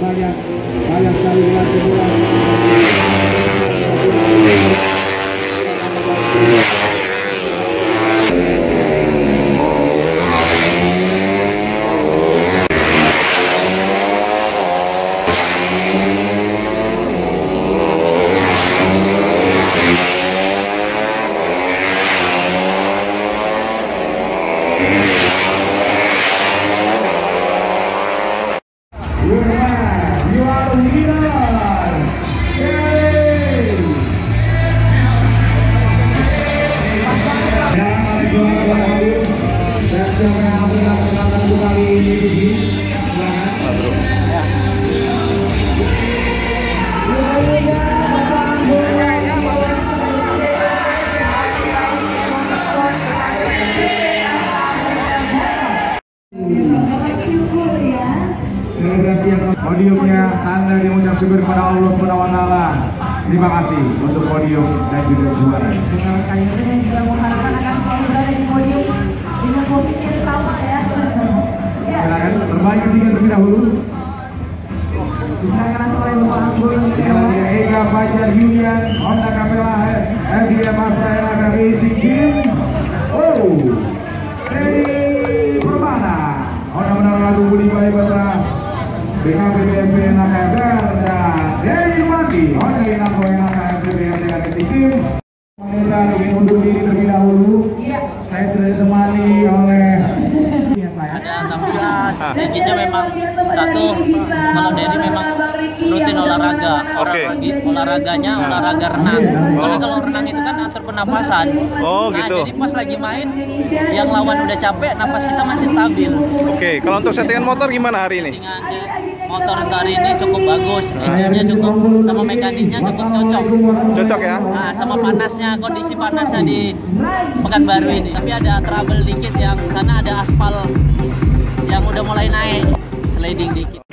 Vaya, vaya, salve, Selebrasi yang podiumnya tanda dia mengucap syukur kepada Allah Subhanahu wa taala. Terima kasih untuk podium dan juga juara. Kalau kalian juga mengharapkan akan selalu berada di podium dengan posisi yang sama ya Silakan terbaik ketiga terlebih dahulu. silakan oleh Inilah dia Ega Fajar Yulian Honda Capella FDM Astra Era Racing Team. Oh, Teddy Permana Honda Menara Budi Bayi Batra BKP BSP NKR dan Denny Mati Honda Inako NKR CBM dengan Racing Team. Pemirsa ingin undur diri terlebih dahulu. Iya. Saya sudah ditemani oleh ya saya. ada Sampias, Rikinya memang satu kalau Dedi memang rutin olahraga Oke. Olahraga- olahraganya olahraga renang kalau kalau renang itu kan atur pernapasan Oh, Nah, gitu. jadi pas lagi main yang lawan udah capek napas kita masih stabil Oke, kalau untuk settingan motor gimana hari ini? settingannya motor untuk hari ini cukup bagus engine-nya cukup sama mekaniknya cukup cocok Cocok ya? Nah, sama panasnya, kondisi panasnya di Pekanbaru ini. Tapi ada trouble dikit yang sana ada aspal yang udah mulai naik, sliding dikit.